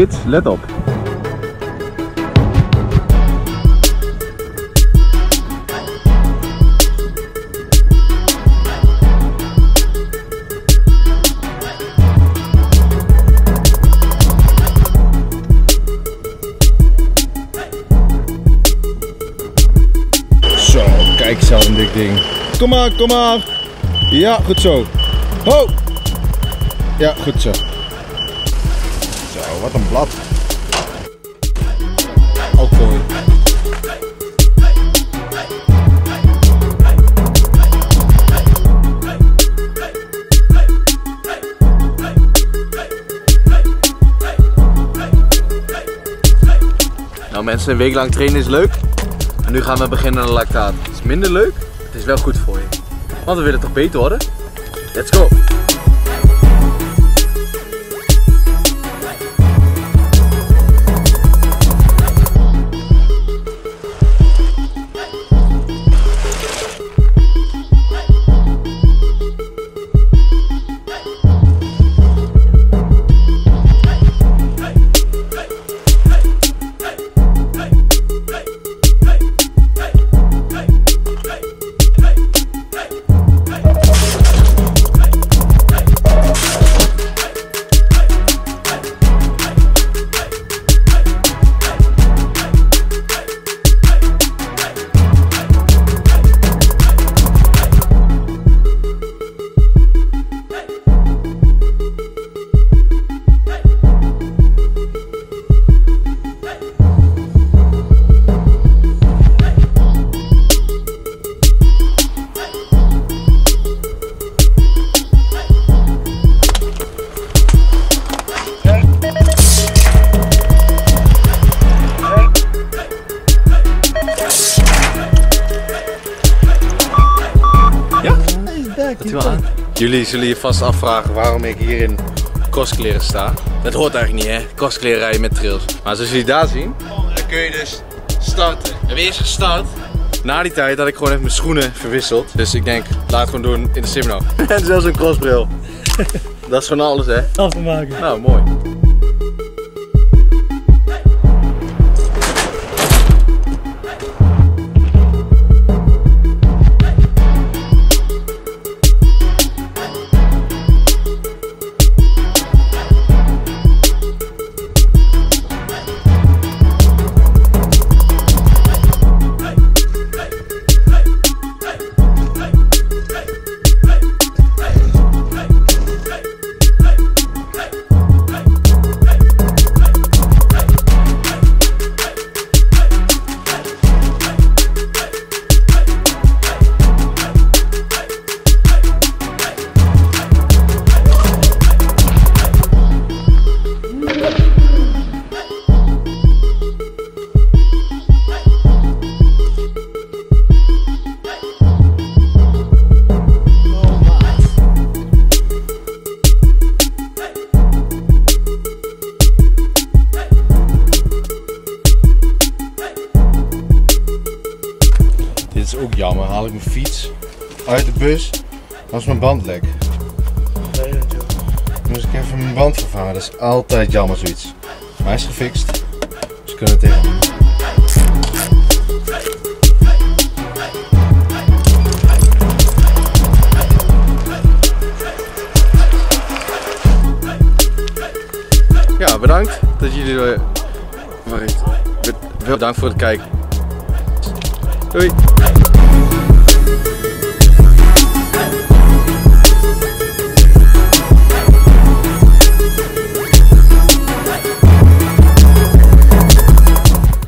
kids, let op. Zo, kijk aan een dik ding. Kom maar, kom maar. Ja, goed zo. Ho! Ja, goed zo. Zo, wat een blad. Ook. Nou mensen, een week lang trainen is leuk. En nu gaan we beginnen aan lactaat. Het is minder leuk, het is wel goed voor je. Want we willen toch beter worden? Let's go! Dat wel aan. Jullie zullen je vast afvragen waarom ik hier in kostkleren sta. Dat hoort eigenlijk niet hè, kostkleren rijden met trails. Maar zoals jullie daar zien, dan kun je dus starten. We hebben eerst gestart. Na die tijd had ik gewoon even mijn schoenen verwisseld. Dus ik denk, laat het gewoon doen in de Simno. en zelfs een crossbril. Dat is gewoon alles hè. Af te maken. Nou, mooi. Ook jammer. Haal ik mijn fiets uit de bus, is mijn band lek. Dan moest ik even mijn band vervangen. Dat is altijd jammer zoiets. Maar hij is gefixt. Dus we kunnen het tegen. Ja, bedankt dat jullie waren. Bedankt voor het kijken. Doei.